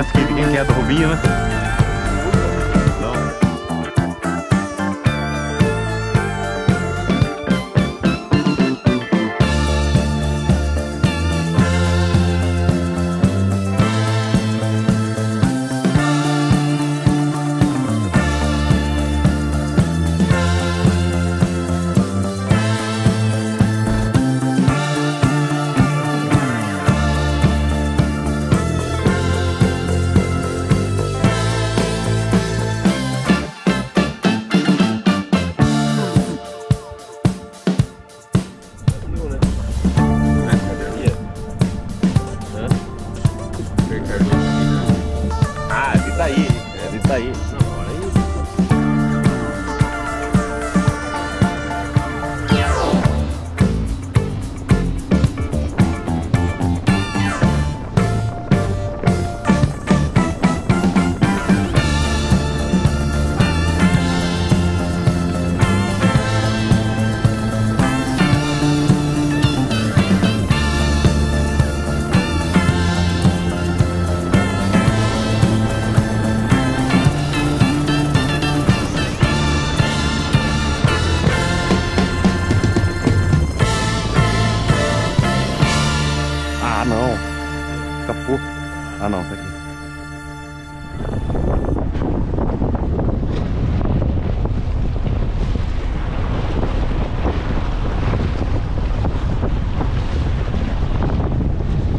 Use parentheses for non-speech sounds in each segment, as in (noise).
É. E essa aqui quem que é do Rubinho, né?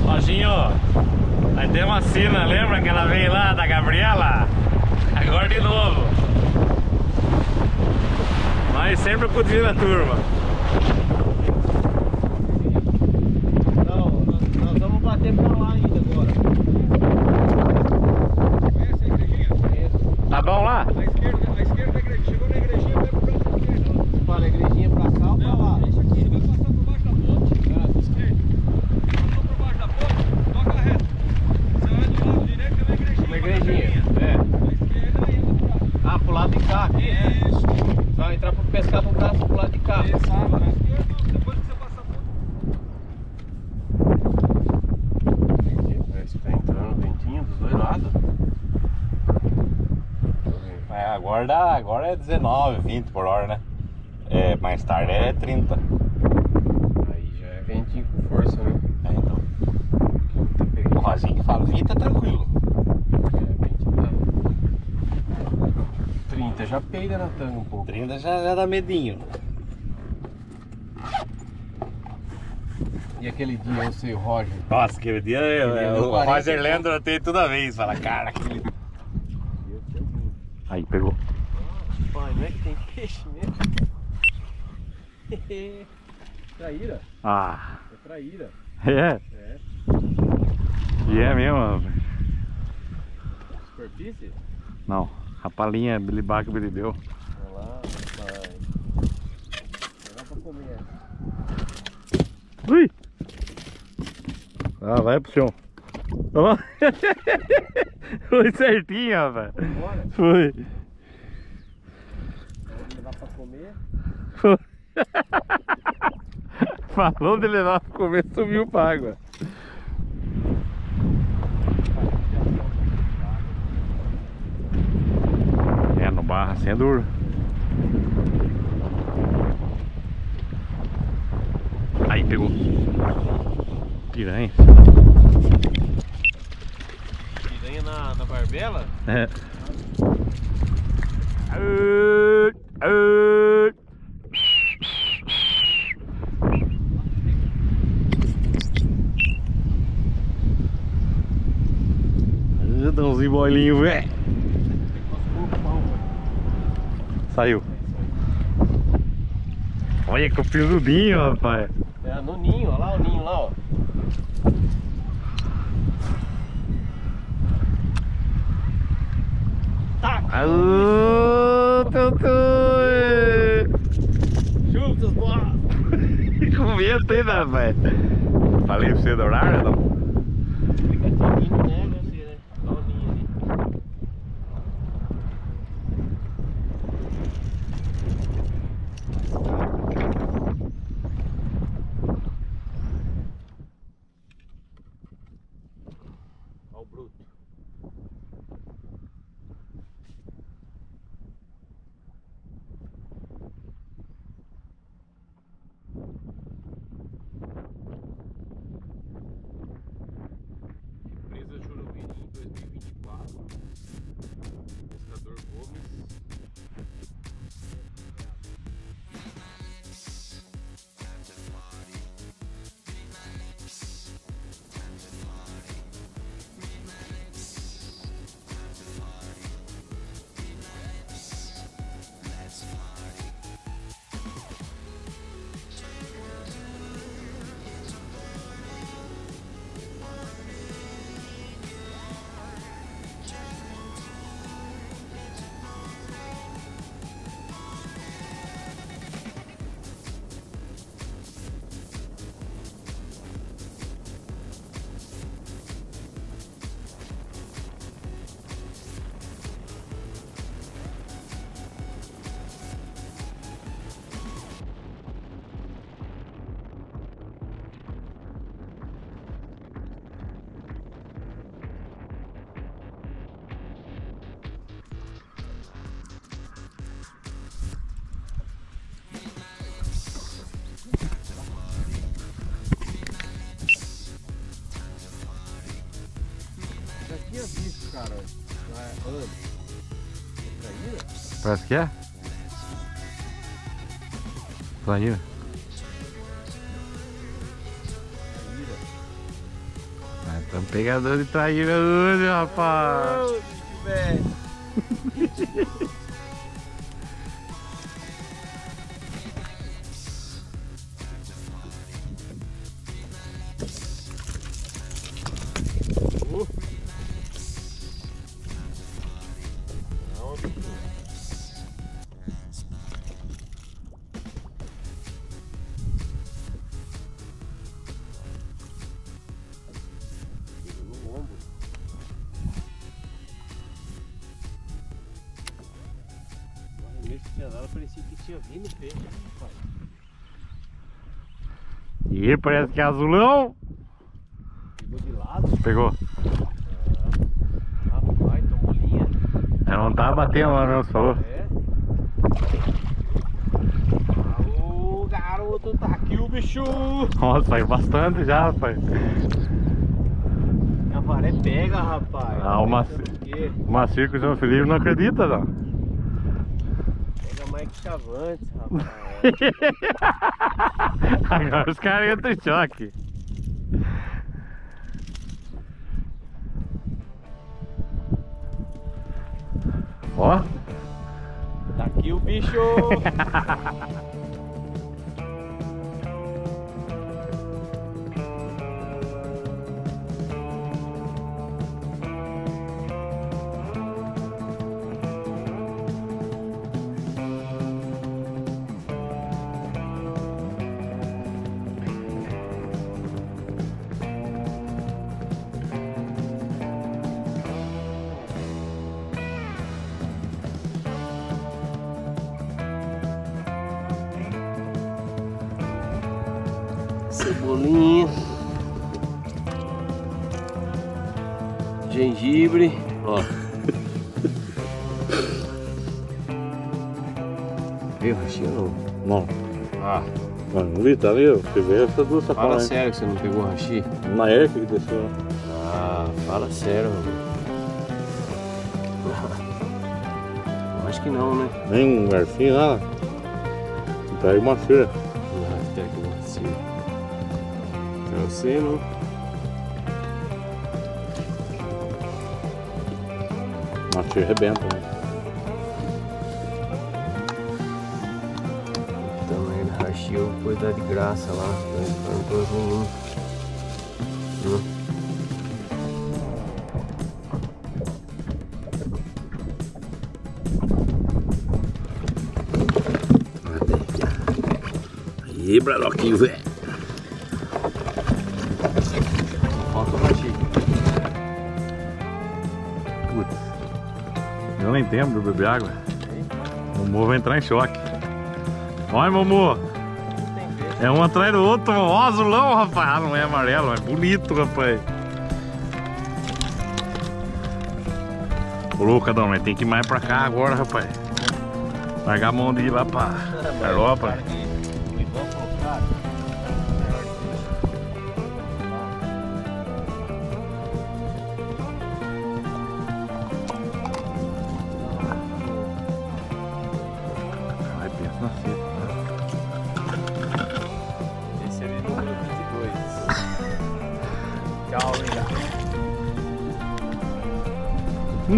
Lojinho, aí tem uma cena, lembra que ela veio lá da Gabriela? Agora de novo. Mas sempre acudindo a turma. Não, nós, nós vamos bater pra lá ainda agora. Conhece a igrejinha? Tá bom lá? À esquerda, à esquerda da igreja. Chegou na igrejinha, vai pro braço esquerdo. Fala, a igrejinha pra cá ou pra lá? É isso aqui. Ele vai passar por baixo da ponte. Ah, Esquerda. Passou por baixo da ponte, toca reto. Você vai do lado direito, tem uma igrejinha. Uma igrejinha. É. À esquerda e entra pro braço. Ah, pro lado de cá. aqui. Isso. Vai entrar pra pescar pro braço pro lado de cá. Isso. Na esquerda, depois que você passar a ponte. Parece que tá entrando ventinho dos dois lados. É, agora, é 19, 20 por hora, né? É, mais tarde é 30. Aí já é ventinho com força, né? É, então. O. Rosinho que fala, 20 é tranquilo. É, ventinho tá. 30 já peida na tanga um pouco. 30 já, já dá medinho. E aquele dia eu sei o Roger. Nossa, aquele dia eu, Ele eu- deu o 40 Roger Lendo eu tenho toda vez. Fala, cara, aquele. (laughs) Aí, pegou. Pai, não é que tem peixe mesmo? (laughs) traíra, Ah, é traíra. é? É. E é mesmo? rapaz. Superfície? Não, a palinha bilibaca bilibeu. Olha lá. Não dá pra comer. Ui! Ah, vai pro chão. (laughs) Foi certinho, rapaz. Foi. Vamos levar pra comer. (laughs) Falou de levar pra comer, subiu pra água. É, no barra assim é duro. Aí, pegou. Piranha. Piranha na, na barbela? É. Ai, Uns bolinhos, velho. Saiu. Olha que pisudinho, rapaz. É, no ninho, olha lá o ninho lá, ó. Tá. Alô, Tutu! seus bolas. Com vento ainda, velho. Falei pra você do horário, não? Aplicativinho né? что это мини-бар. Visto, cara. há anos. Traíra? Parece que é? Traíra. Traíra. Ah, então pegador de traíra hoje, rapaz. Ô, E parece que é azulão. Pegou de lado. Pegou. Rapaz, tomou linha. Eu não tava batendo lá, não, você falou? É. Ô, garoto, tá aqui o bicho. Nossa, saiu bastante já, rapaz. A varé pega, rapaz. Ah, o quê? O o João Felipe não acredita, não. Chavantes, (laughs) rapaz. Agora os caras entram em choque. Ó, Tá aqui o bicho. (laughs) Cebolinha. Gengibre. Ó. Veio rachinho não? não. Ah, Não vi, tá ali? Você vê essas duas fala sacolas. sério que você não pegou rachi? Na Erika que desceu. Ah, fala sério, mano. Acho que não, né? Nem um garfinho, nada. Pega uma feira. Uma feira arrebenta, né? Também na rachi eu vou dar de graça lá. Não não tô nenhum. Não. Zebra Lock, velho. Nem tempo de beber água. O Momo vai entrar em choque. Olha, Momo. É um atrás do outro, ó, azulão, rapaz. Ah, não é amarelo, é bonito, rapaz. Ô, louco, Cadão, mas tem que ir mais pra cá agora, rapaz. Largar a mão de ir lá pra Europa.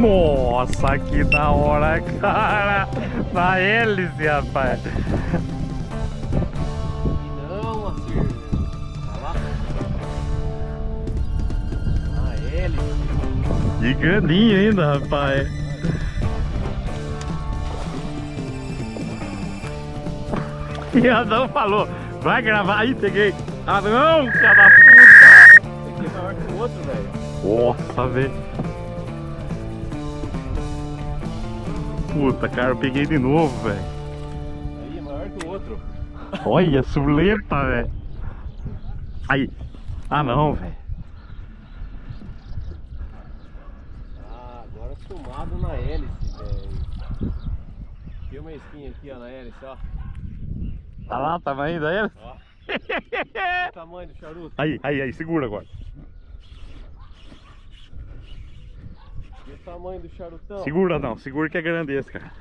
Nossa, que da hora, cara! Na hélice, rapaz! Não, Afir. Tá lá? Ah, ele. Que grandinho ainda, rapaz! E Adão falou, vai gravar aí, peguei. Ah não, cara da puta! Esse aqui é maior que o outro, velho. Nossa, velho. Puta, cara, eu peguei de novo, velho. Aí é maior que o outro. Olha, suleta, velho. Aí. Ah não, velho. Ah, agora filmado na hélice, velho. Filma a espinha aqui, ó, na hélice, ó. Tá lá, tava indo aí? Ó. (laughs) o tamanho do charuto. Aí, aí, aí, segura agora. E o tamanho do charutão. Segura não, segura que é grande esse, cara.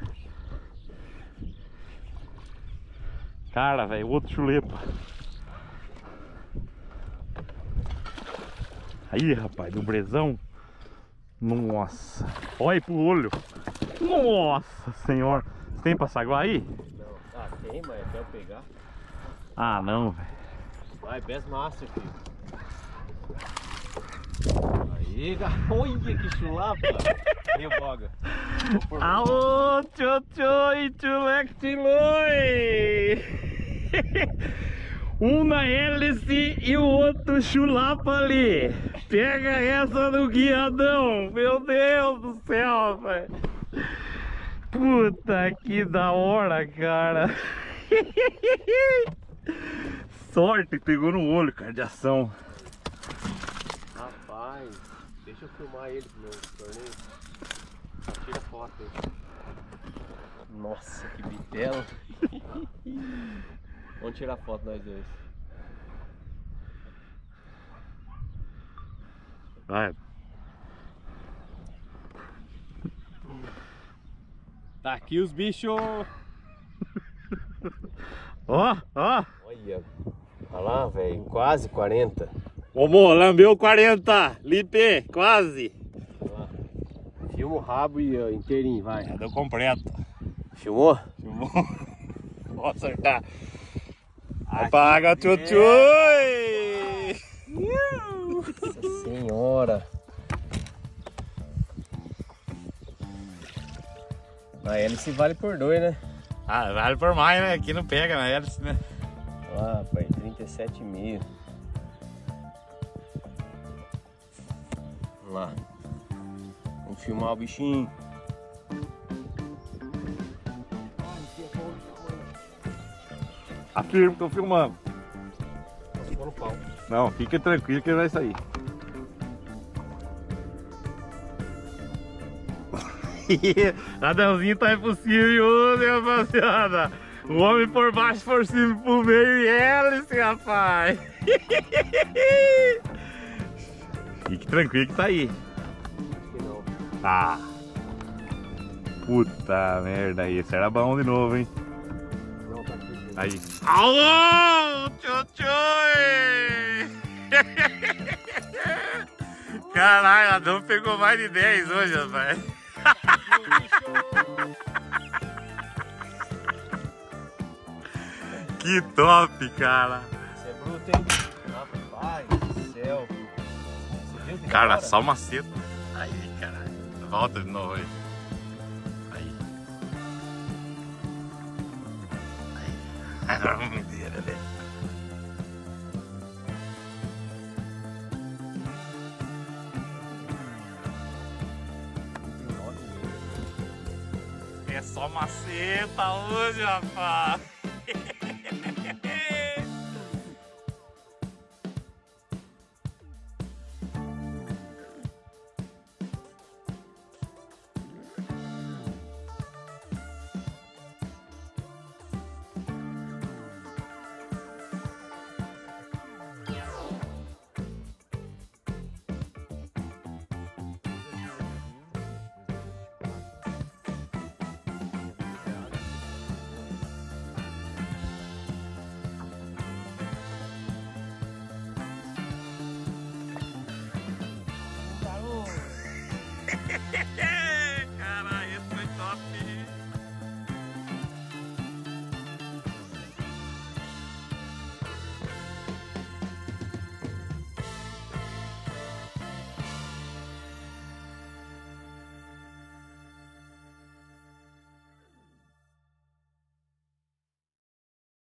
Cara, velho, outro chulepa. Aí, rapaz, do brezão. Nossa. Olha pro olho. Nossa senhora. Você tem passaguá aí? Não. Ah, tem, mas até eu pegar. Ah, não, velho. Vai, Best Master, filho. Aí, ga- olha que chulapa. Aí, boga. Vou por- Alô, tchotchoi, tchulectiloi! (laughs) Um na hélice e o outro chulapa ali. Pega essa do guiadão. Meu Deus do céu, velho. Puta que da hora, cara. (laughs) Sorte, pegou no olho, cara, de ação. Deixa eu filmar ele pro meu torneio. Só tira foto aí. Nossa, que bitela. (laughs) Vamos tirar foto nós dois. Vai. Tá aqui os bichos. Ó, ó. Olha. Olha lá, velho. Quase 40. Momô, lambeu 40. Lipe, quase. Filma o rabo e ó, inteirinho, vai. Já deu completo. Filmou? Filmou. (laughs) Vou acertar. Apaga, tchutchui! Nossa senhora. A hélice vale por dois, né? Ah, vale por mais, né? Aqui não pega na hélice, né? Ah, rapaz, 37,5. Lá. Vamos filmar o bichinho. Afirmo, tô filmando. Posso pôr no pau. Não, fica tranquilo que ele vai sair. (laughs) Adãozinho tá impossível hoje, rapaziada. O homem por baixo, por cima, por meio e hélice, rapaz. (laughs) Fique tranquilo que tá aí. Ah. Puta merda, esse era bom de novo, hein? Não, tá aqui. Aí. Alô, tchutchui! (laughs) Caralho, Adão pegou mais de 10 hoje, rapaz. (laughs) Que top, cara. Você é bruto, hein? Rapaz do céu. Cara, só uma seta. Aí, caralho. Volta de novo aí. Aí. Aí. (laughs) Mentira, né? É só maceta hoje, rapaz!